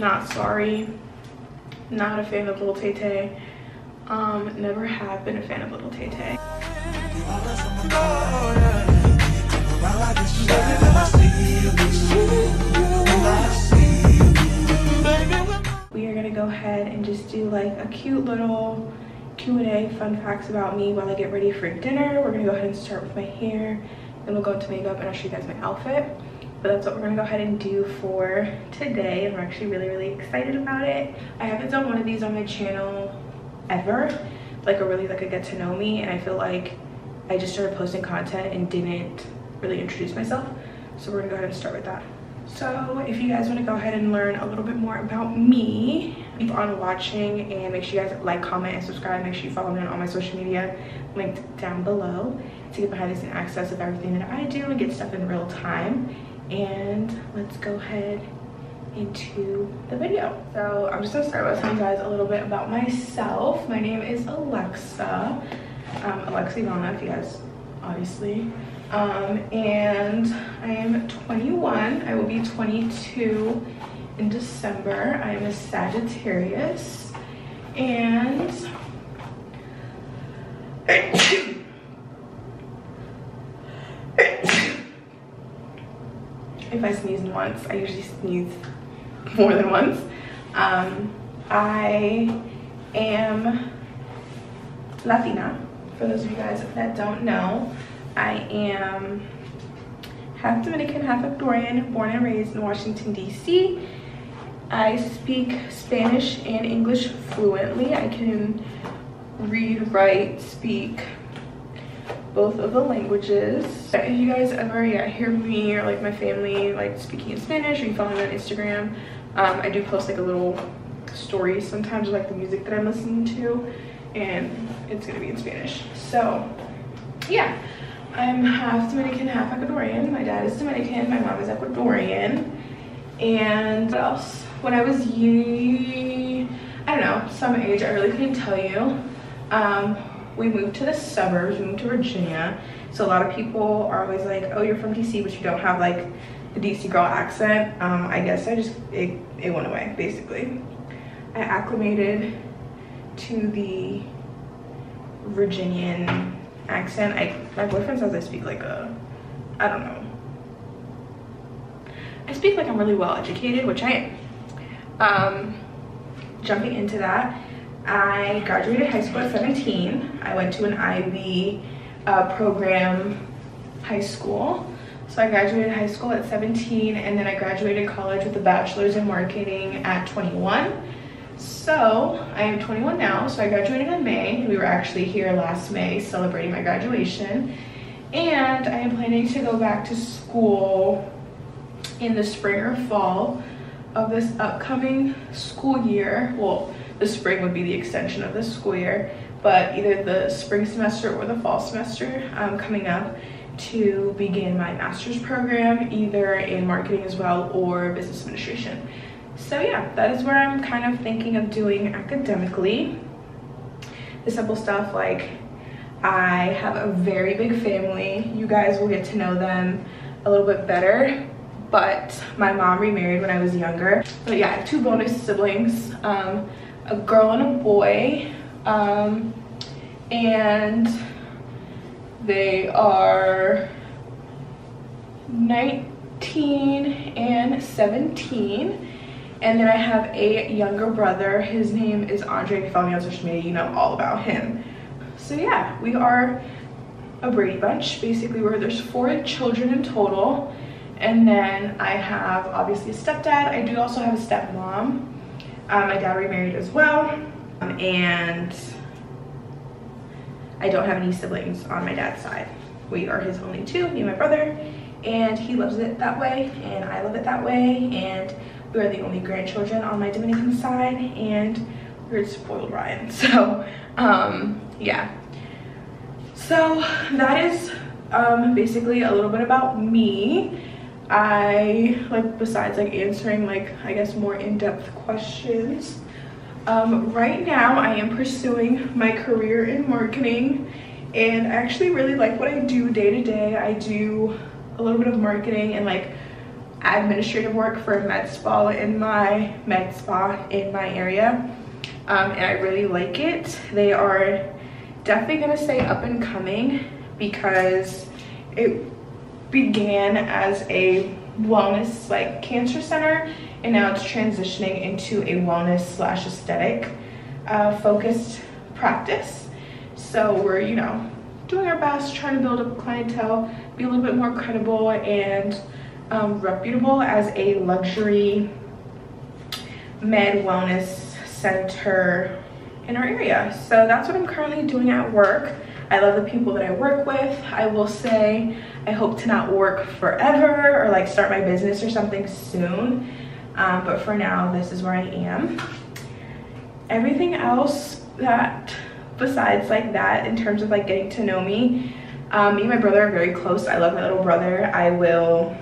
not sorry not a fan of little tay tay um never have been a fan of little tay tay we are gonna go ahead and just do like a cute little Q&A fun facts about me while I get ready for dinner. We're gonna go ahead and start with my hair, then we'll go into makeup and I'll show you guys my outfit. But that's what we're gonna go ahead and do for today. And we're actually really, really excited about it. I haven't done one of these on my channel ever, like a really like a get to know me. And I feel like I just started posting content and didn't really introduce myself. So we're gonna go ahead and start with that. So if you guys want to go ahead and learn a little bit more about me, keep on watching and make sure you guys like, comment, and subscribe. Make sure you follow me on all my social media linked down below to get behind the scene access of everything that I do and get stuff in real time. And let's go ahead into the video. So I'm just gonna start by telling you guys a little bit about myself. My name is Alexa, um, Alexa Ivanna, if you guys obviously um, and I am 21. I will be 22 in December. I am a Sagittarius and if I sneeze once, I usually sneeze more than once. Um, I am Latina, for those of you guys that don't know. I am half Dominican, half Ecuadorian, born and raised in Washington, D.C. I speak Spanish and English fluently. I can read, write, speak both of the languages. If you guys ever yeah, hear me or like my family like speaking in Spanish or you follow me on Instagram, um, I do post like a little story sometimes like the music that I'm listening to and it's gonna be in Spanish. So yeah, I'm half Dominican, half Ecuadorian. My dad is Dominican, my mom is Ecuadorian. And what else? When I was ye, I don't know, some age, I really couldn't tell you. Um, we moved to the suburbs, we moved to Virginia. So a lot of people are always like, oh, you're from DC, but you don't have like the DC girl accent. Um, I guess I just, it, it went away, basically. I acclimated to the Virginian accent. I my boyfriend says I speak like a I don't know. I speak like I'm really well educated, which I am. Um, jumping into that, I graduated high school at 17. I went to an Ivy uh, program high school. So I graduated high school at 17 and then I graduated college with a bachelor's in marketing at 21. So I am 21 now, so I graduated in May. We were actually here last May celebrating my graduation. And I am planning to go back to school in the spring or fall of this upcoming school year. Well, the spring would be the extension of the school year, but either the spring semester or the fall semester um, coming up to begin my master's program, either in marketing as well or business administration. So yeah that is where i'm kind of thinking of doing academically. The simple stuff like i have a very big family. You guys will get to know them a little bit better but my mom remarried when i was younger. But yeah i have two bonus siblings. Um, a girl and a boy um, and they are 19 and 17 and then I have a younger brother. His name is Andre. If you follow me on social media, you know all about him. So yeah, we are a Brady Bunch. Basically, where there's four children in total. And then I have obviously a stepdad. I do also have a stepmom. Um, my dad remarried as well. Um, and I don't have any siblings on my dad's side. We are his only two, me and my brother. And he loves it that way, and I love it that way. And we are the only grandchildren on my Dominican side and we're spoiled Ryan. So um, yeah. So that is um, basically a little bit about me. I like besides like answering like I guess more in-depth questions. Um, right now I am pursuing my career in marketing and I actually really like what I do day to day. I do a little bit of marketing and like administrative work for a med spa in my med spa in my area. Um, and I really like it. They are definitely gonna stay up and coming because it began as a wellness like cancer center and now it's transitioning into a wellness slash aesthetic uh, focused practice. So we're, you know, doing our best, trying to build up clientele, be a little bit more credible and um, reputable as a luxury med wellness center in our area. So that's what I'm currently doing at work. I love the people that I work with. I will say I hope to not work forever or like start my business or something soon. Um, but for now, this is where I am. Everything else that besides like that in terms of like getting to know me, um, me and my brother are very close. I love my little brother. I will,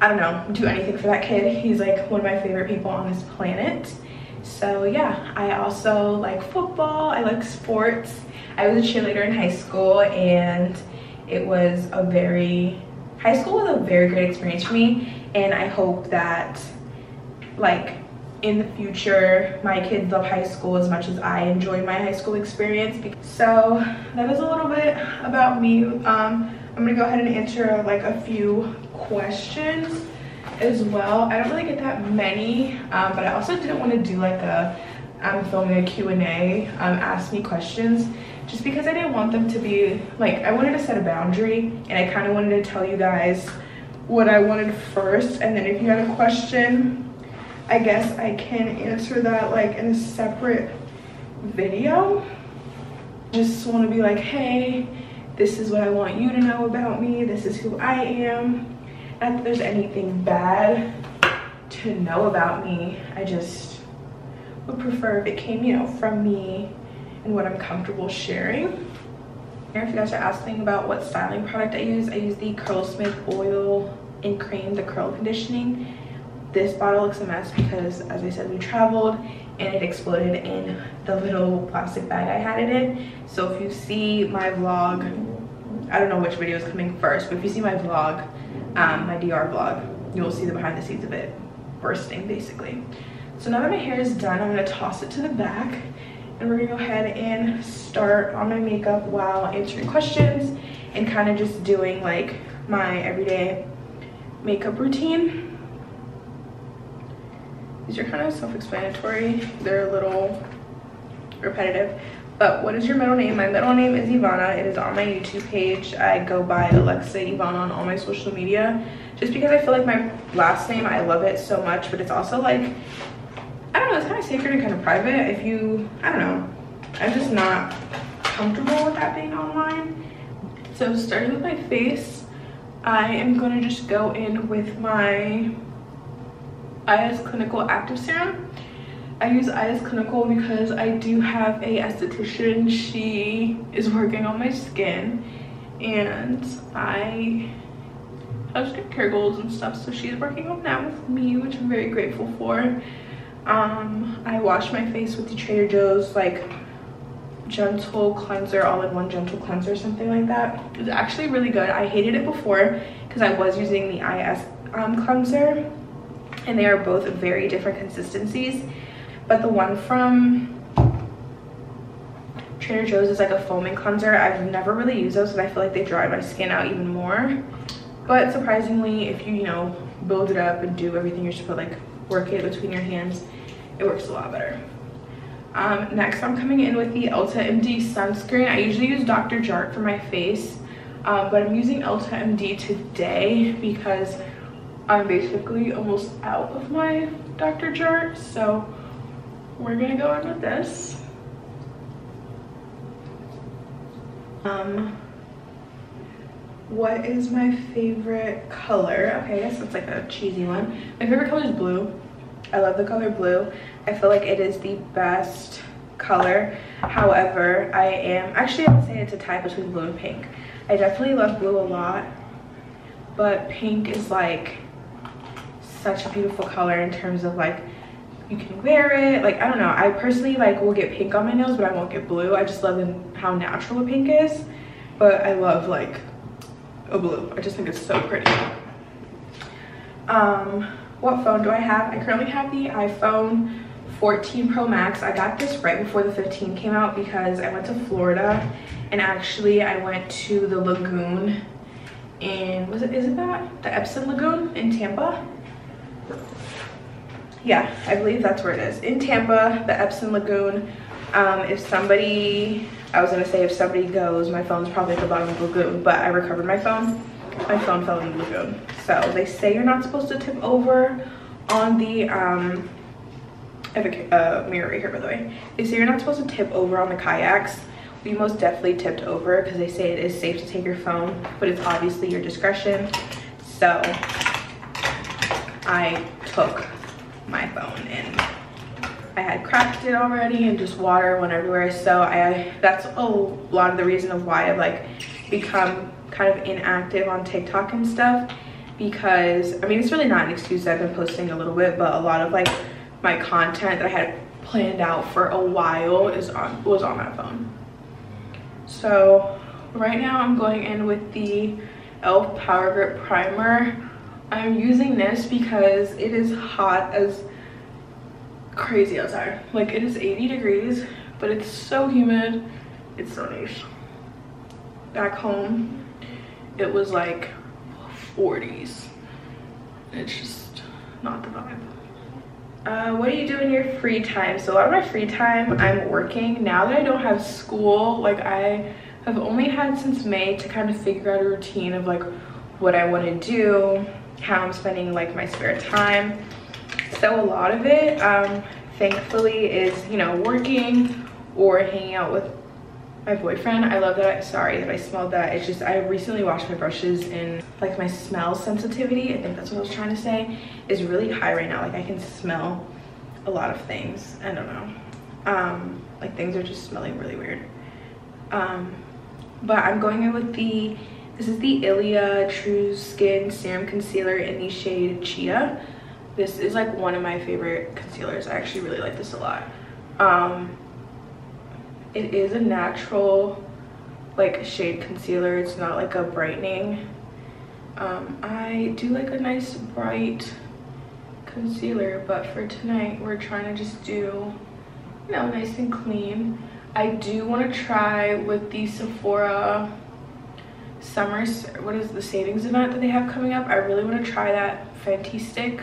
I don't know, do anything for that kid. He's like one of my favorite people on this planet. So yeah, I also like football. I like sports. I was a cheerleader in high school and it was a very, high school was a very great experience for me. And I hope that like in the future my kids love high school as much as I enjoyed my high school experience. So that is a little bit about me. Um, I'm gonna go ahead and answer like a few questions as well. I don't really get that many, um, but I also didn't want to do like a I'm filming a Q&A, um, ask me questions just because I didn't want them to be like I wanted to set a boundary and I kind of wanted to tell you guys what I wanted first and then if you had a question I guess I can answer that like in a separate video. Just want to be like hey this is what I want you to know about me. This is who I am. Not that there's anything bad to know about me. I just would prefer if it came you know from me and what I'm comfortable sharing. If you guys are asking about what styling product I use, I use the Curlsmith Oil and Cream, the curl conditioning. This bottle looks a mess because, as I said, we traveled and it exploded in the little plastic bag I had it in. So if you see my vlog, I don't know which video is coming first, but if you see my vlog, um, my DR vlog, you'll see the behind the scenes of it bursting basically. So now that my hair is done, I'm gonna toss it to the back and we're gonna go ahead and start on my makeup while answering questions and kind of just doing like my everyday makeup routine. These are kind of self-explanatory. They're a little repetitive. But what is your middle name? My middle name is Ivanna. It is on my YouTube page. I go by Alexa Ivanna on all my social media. Just because I feel like my last name, I love it so much, but it's also like I don't know, it's kind of sacred and kind of private. If you, I don't know, I'm just not comfortable with that being online. So starting with my face, I am gonna just go in with my IS Clinical Active Serum. I use IS Clinical because I do have a esthetician. She is working on my skin and I have skincare goals and stuff. So she's working on that with me, which I'm very grateful for um i wash my face with the trader joe's like gentle cleanser all-in-one gentle cleanser something like that it's actually really good i hated it before because i was using the is um, cleanser and they are both very different consistencies but the one from Trader Joe's is like a foaming cleanser. I've never really used those and I feel like they dry my skin out even more. But surprisingly, if you, you know, build it up and do everything you're supposed to like work it between your hands, it works a lot better. Um, next, I'm coming in with the Elta MD sunscreen. I usually use Dr. Jart for my face, um, but I'm using Elta MD today because I'm basically almost out of my Dr. Jart. So we're gonna go in with this. Um, what is my favorite color? Okay, guess it's like a cheesy one. My favorite color is blue. I love the color blue. I feel like it is the best color. However, I am, actually I would say it's a tie between blue and pink. I definitely love blue a lot, but pink is like such a beautiful color in terms of like you can wear it like i don't know i personally like will get pink on my nails but i won't get blue i just love how natural a pink is but i love like a blue. I just think it's so pretty. Um, what phone do I have? I currently have the iPhone 14 Pro Max. I got this right before the 15 came out because I went to Florida and actually I went to the lagoon in, was it, is it that? The Epperson Lagoon in Tampa? Yeah, I believe that's where it is. In Tampa, the Epperson Lagoon. Um, if somebody, I was gonna say if somebody goes, my phone's probably at the bottom of the lagoon, but I recovered my phone. My phone fell in the lagoon. So they say you're not supposed to tip over on the, um, I have a uh, mirror right here by the way. They say you're not supposed to tip over on the kayaks. We most definitely tipped over because they say it is safe to take your phone, but it's obviously your discretion. So I took my phone and I had cracked it already and just water went everywhere. So I that's a lot of the reason of why I've like become kind of inactive on TikTok and stuff because I mean it's really not an excuse I've been posting a little bit but a lot of like my content that I had planned out for a while is on was on my phone. So right now I'm going in with the e.l.f. Power Grip Primer. I'm using this because it is hot as crazy outside. Like it is 80 degrees, but it's so humid. It's so nice. Back home, it was like 40s. It's just not the vibe. Uh, what do you do in your free time? So a lot of my free time, I'm working. Now that I don't have school, like I have only had since May to kind of figure out a routine of like what I want to do, how I'm spending like my spare time. So a lot of it, um, thankfully, is, you know, working or hanging out with my boyfriend. I love that, I, sorry that I smelled that. It's just, I recently washed my brushes and like my smell sensitivity, I think that's what I was trying to say, is really high right now. Like I can smell a lot of things. I don't know. Um, like things are just smelling really weird. Um, but I'm going in with the, this is the Ilia True Skin Serum Concealer in the shade Chia. This is like one of my favorite concealers. I actually really like this a lot. Um, it is a natural like shade concealer. It's not like a brightening. Um, I do like a nice bright concealer, but for tonight we're trying to just do, you know, nice and clean. I do want to try with the Sephora summer, what is the savings event that they have coming up? I really want to try that Fenty stick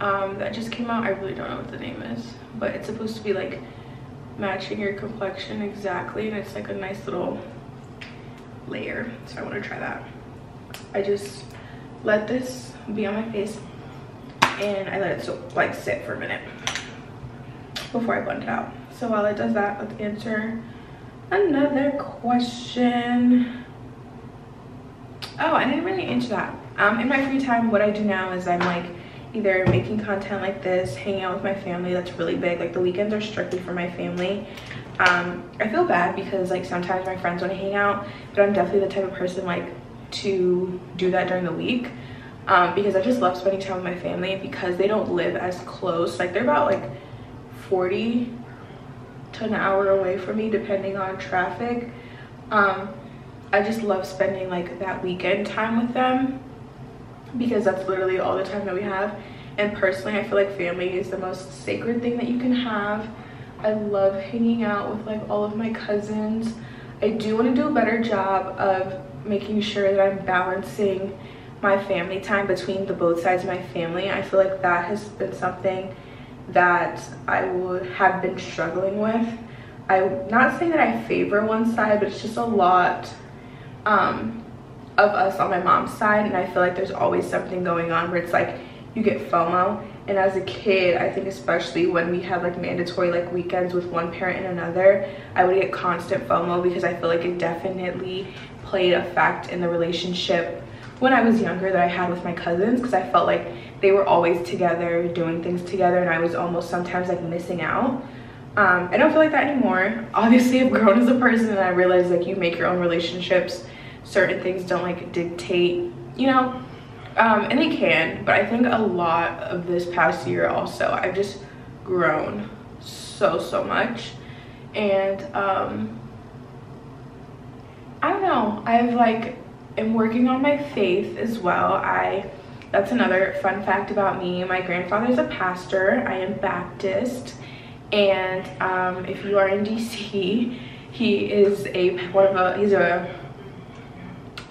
um, that just came out. I really don't know what the name is, but it's supposed to be like matching your complexion exactly and it's like a nice little layer. So I want to try that. I just let this be on my face and I let it so, like sit for a minute before I blend it out. So while it does that, let's answer another question. Oh, I didn't really answer that. Um, in my free time, what I do now is I'm like either making content like this, hanging out with my family. That's really big. Like the weekends are strictly for my family. Um, I feel bad because like sometimes my friends want to hang out, but I'm definitely the type of person like to do that during the week. Um, because I just love spending time with my family because they don't live as close. Like they're about like 40 to an hour away from me depending on traffic um, i just love spending like that weekend time with them because that's literally all the time that we have. And personally i feel like family is the most sacred thing that you can have. I love hanging out with like all of my cousins. I do want to do a better job of making sure that i'm balancing my family time between the both sides of my family. I feel like that has been something that I would have been struggling with. I'm not saying that I favor one side, but it's just a lot. Um, of us on my mom's side. And I feel like there's always something going on where it's like you get FOMO. And as a kid, I think especially when we had like mandatory like weekends with one parent and another, I would get constant FOMO because I feel like it definitely played a fact in the relationship when I was younger that I had with my cousins because I felt like they were always together doing things together and I was almost sometimes like missing out. Um, I don't feel like that anymore. Obviously I've grown as a person and I realize like you make your own relationships. Certain things don't like dictate, you know, um, and they can, but I think a lot of this past year also, I've just grown so, so much. And um, I don't know, I've like, am working on my faith as well. I that's another fun fact about me. My grandfather's a pastor. I am Baptist. And um, if you are in DC, he is a one of a he's a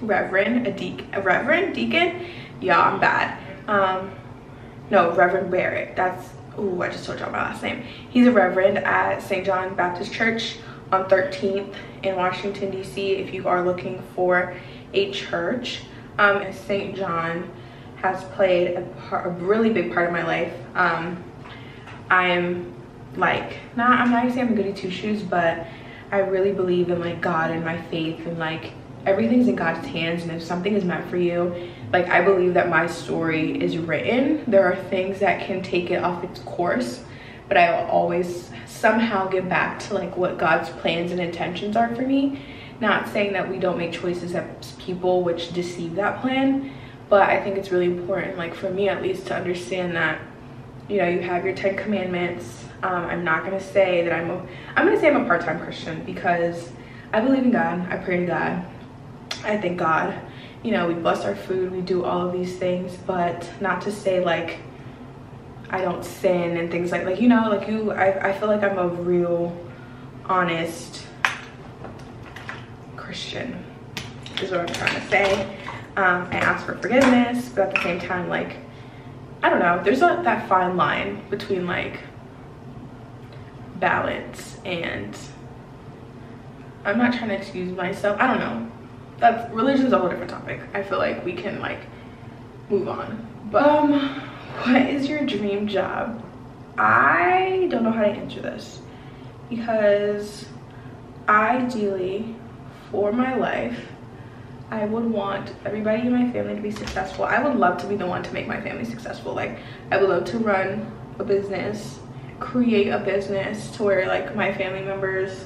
reverend, a deacon, a reverend deacon. Yeah, I'm bad. Um, no, Reverend Barrett. That's oh, I just told y'all my last name. He's a reverend at St. John Baptist Church on 13th in Washington D.C. If you are looking for a church, um, St. John has played a, part, a really big part of my life. Um, I'm like, not, I'm not gonna say I'm a goody two shoes, but I really believe in like God and my faith and like everything's in God's hands. And if something is meant for you, like I believe that my story is written. There are things that can take it off its course, but I will always somehow get back to like what God's plans and intentions are for me. Not saying that we don't make choices as people which deceive that plan, but I think it's really important, like for me at least, to understand that, you know, you have your 10 commandments. Um, I'm not gonna say that I'm a, I'm gonna say I'm a part-time Christian because I believe in God, I pray to God, I thank God. You know, we bless our food, we do all of these things, but not to say like I don't sin and things like, like you know, like you, I, I feel like I'm a real, honest Christian is what I'm trying to say um, I ask for forgiveness, but at the same time, like, I don't know, there's that fine line between like balance and I'm not trying to excuse myself. I don't know. That's religion's a whole different topic. I feel like we can like move on. But um, what is your dream job? I don't know how to answer this because ideally for my life I would want everybody in my family to be successful. I would love to be the one to make my family successful. Like I would love to run a business, create a business to where like my family members,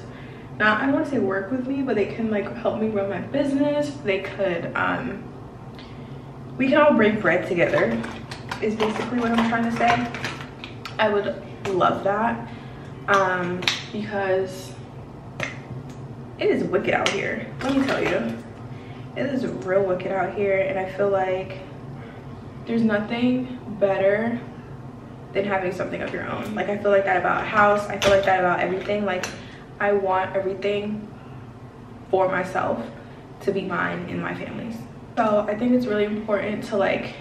not, I don't want to say work with me, but they can like help me run my business. They could, um, we can all break bread together is basically what I'm trying to say. I would love that um, because it is wicked out here. Let me tell you it is real wicked out here and I feel like there's nothing better than having something of your own. Like I feel like that about a house. I feel like that about everything. Like I want everything for myself to be mine and my family's. So I think it's really important to like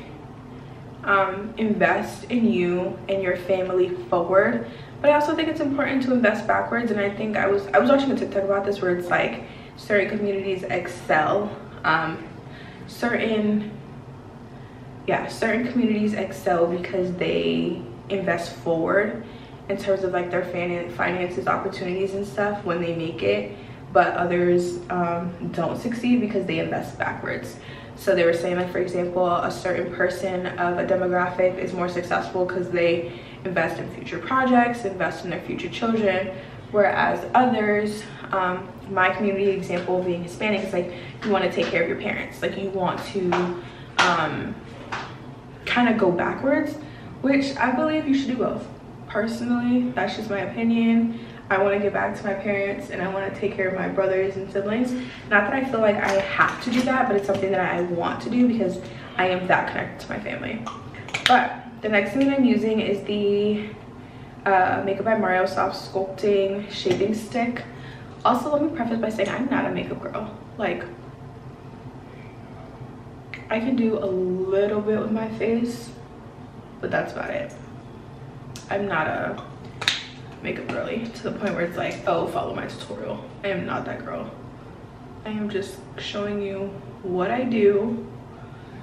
um, invest in you and your family forward. But I also think it's important to invest backwards. And I think I was I was watching a TikTok about this where it's like certain communities excel um, certain yeah certain communities excel because they invest forward in terms of like their finances opportunities and stuff when they make it but others um, don't succeed because they invest backwards. So they were saying like for example a certain person of a demographic is more successful because they invest in future projects invest in their future children whereas others um, my community example being hispanic is like you want to take care of your parents. Like you want to um, kind of go backwards which i believe you should do both personally that's just my opinion i want to get back to my parents and i want to take care of my brothers and siblings not that i feel like i have to do that but it's something that i want to do because i am that connected to my family but the next thing that i'm using is the uh, Makeup by Mario Soft Sculpting Shaping Stick. Also, let me preface by saying I'm not a makeup girl. Like, I can do a little bit with my face, but that's about it. I'm not a makeup girly to the point where it's like, oh, follow my tutorial. I am not that girl. I am just showing you what I do.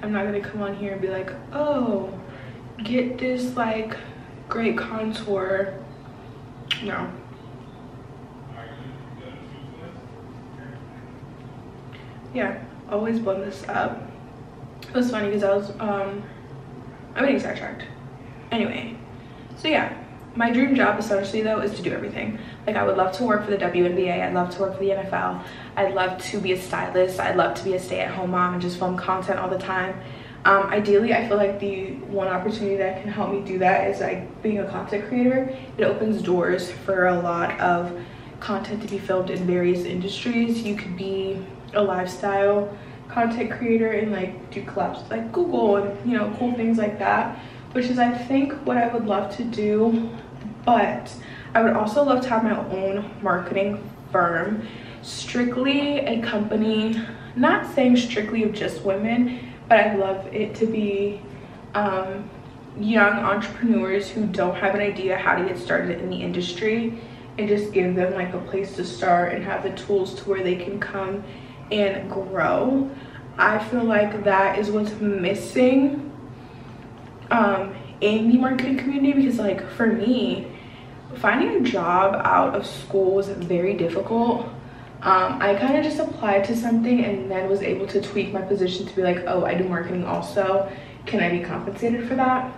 I'm not gonna come on here and be like, oh, get this like great contour. No, yeah always blend this up it was funny because i was um i'm getting sidetracked anyway so yeah my dream job essentially though is to do everything. Like i would love to work for the WNBA i'd love to work for the nfl i'd love to be a stylist i'd love to be a stay-at-home mom and just film content all the time. Um, ideally i feel like the one opportunity that can help me do that is like being a content creator. It opens doors for a lot of content to be filmed in various industries. You could be a lifestyle content creator and like do collabs with like Google and you know cool things like that which is I think what I would love to do but I would also love to have my own marketing firm strictly a company not saying strictly of just women but I'd love it to be um, young entrepreneurs who don't have an idea how to get started in the industry and just give them like a place to start and have the tools to where they can come and grow. I feel like that is what's missing um, in the marketing community because like for me finding a job out of school was very difficult. Um, i kind of just applied to something and then was able to tweak my position to be like oh i do marketing also. Can i be compensated for that?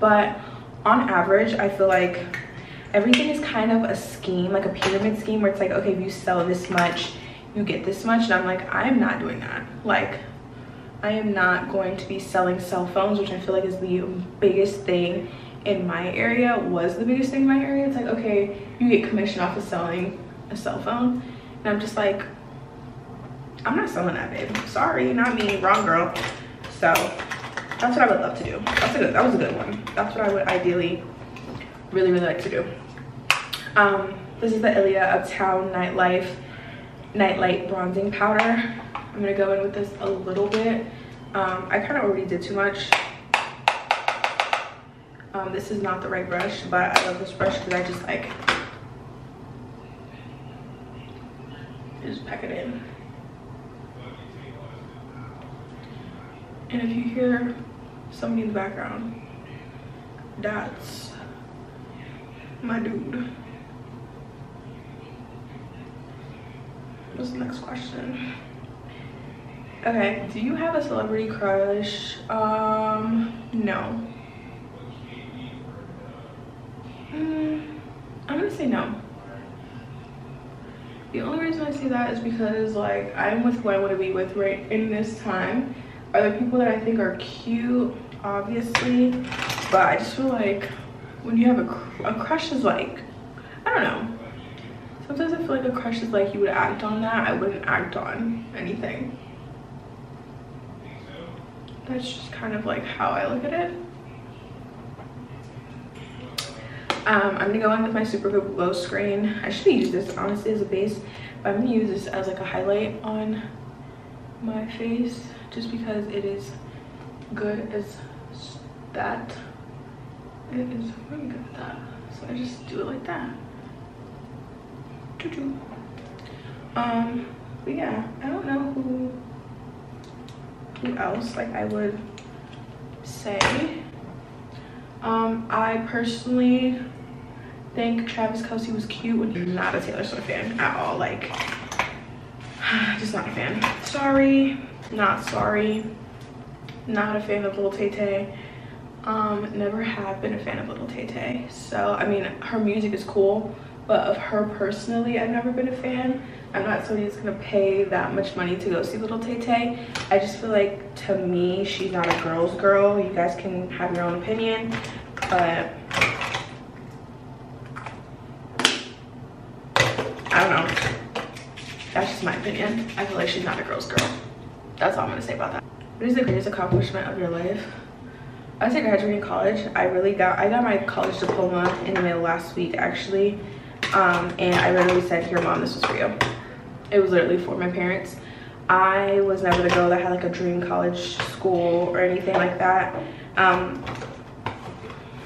But on average i feel like everything is kind of a scheme like a pyramid scheme where it's like okay if you sell this much you get this much. And i'm like i'm not doing that. Like i am not going to be selling cell phones which i feel like is the biggest thing in my area was the biggest thing in my area. It's like okay you get commission off of selling a cell phone. And i'm just like i'm not selling that babe. Sorry not me. Wrong girl. So that's what i would love to do. That's a good that was a good one. That's what i would ideally really really like to do. Um this is the ilia uptown nightlife nightlight bronzing powder i'm gonna go in with this a little bit. Um i kind of already did too much. Um this is not the right brush but i love this brush because i just like just pack it in. And if you hear somebody in the background that's my dude. What's the next question okay do you have a celebrity crush um no mm, i'm gonna say no the only reason i say that is because like i'm with who i want to be with right in this time are there people that i think are cute obviously but i just feel like when you have a, cr a crush is like, I don't know. Sometimes I feel like a crush is like you would act on that. I wouldn't act on anything. That's just kind of like how I look at it. Um, I'm gonna go in with my Supergoop Glow Screen. I should use this honestly as a base, but I'm gonna use this as like a highlight on my face just because it is good as that it is really good at that so i just do it like that Choo -choo. um but yeah i don't know who else? Like i would say um i personally think travis kelce was cute when not a taylor swift fan at all. Like just not a fan. Sorry. Not sorry. Not a fan of little Tay Tay. Um never have been a fan of little tay tay. So i mean her music is cool but of her personally i've never been a fan i'm not somebody that's gonna pay that much money to go see little tay tay i just feel like to me she's not a girl's girl you guys can have your own opinion but i don't know that's just my opinion i feel like she's not a girl's girl that's all i'm gonna say about that what is the greatest accomplishment of your life I say graduating college. I really got I got my college diploma in the mail last week actually. Um, and I literally said, here mom, this was for you. It was literally for my parents. I was never the girl that had like a dream college school or anything like that. Um,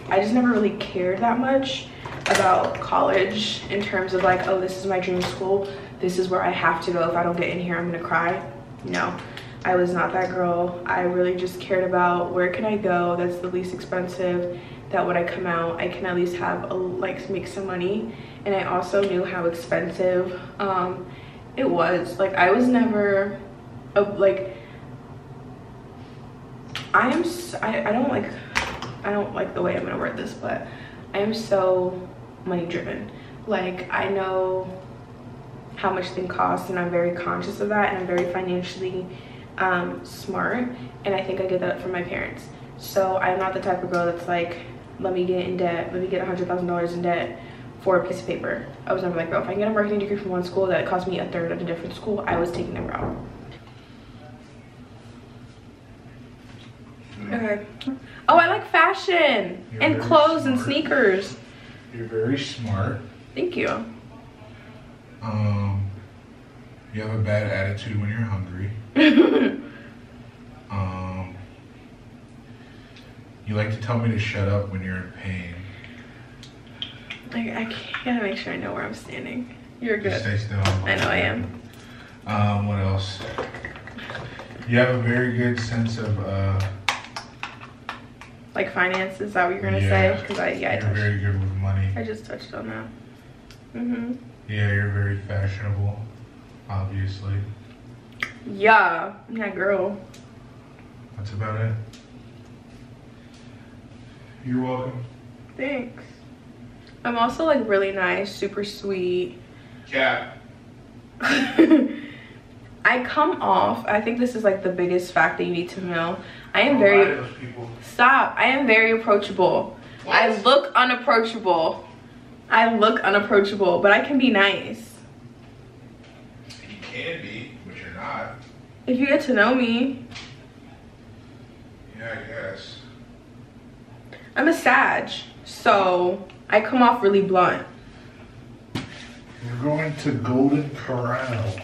I just never really cared that much about college in terms of like, oh, this is my dream school. This is where I have to go. If I don't get in here, I'm gonna cry. No. I was not that girl. I really just cared about where can I go that's the least expensive, that when I come out, I can at least have, a, like, make some money. And I also knew how expensive um, it was. Like, I was never, a, like, I am, I, I don't like, I don't like the way I'm gonna word this, but I am so money driven. Like, I know how much things cost and I'm very conscious of that and I'm very financially um, smart and I think I get that from my parents. So I'm not the type of girl that's like, let me get in debt, let me get a $100,000 in debt for a piece of paper. I was never like, bro, if I get a marketing degree from one school that cost me a third of a different school, I was taking them route. Okay. Oh, I like fashion You're and clothes smart. and sneakers. You're very smart. Thank you. Um, you have a bad attitude when you're hungry. um, you like to tell me to shut up when you're in pain. I, I gotta make sure I know where I'm standing. You're good. stay still. I know I am. Um, what else? You have a very good sense of uh. Like finance, is that what you're gonna yeah, say? Because I yeah I you're touched. very good with money. I just touched on that. Mhm. Yeah, you're very fashionable. Obviously, Yeah. Yeah, girl. that's about it. You're welcome. Thanks. I'm also like really nice, super sweet. Yeah. I come off. I think this is like the biggest fact that you need to know. I am very stop. I am very approachable. I look unapproachable. I look unapproachable, but I can be nice. You can be, but you're not. If you get to know me, Yeah, I guess. I'm a Sag, so I come off really blunt. We're going to Golden Corral.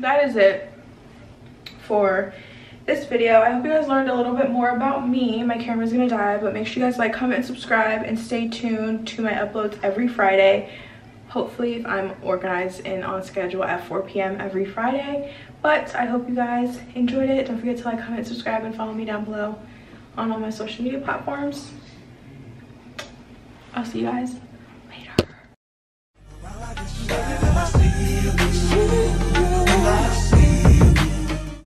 that is it for this video i hope you guys learned a little bit more about me my camera's gonna die but make sure you guys like comment and subscribe and stay tuned to my uploads every friday hopefully if i'm organized and on schedule at 4 p.m every friday. But i hope you guys enjoyed it. Don't forget to like comment subscribe and follow me down below on all my social media platforms. I'll see you guys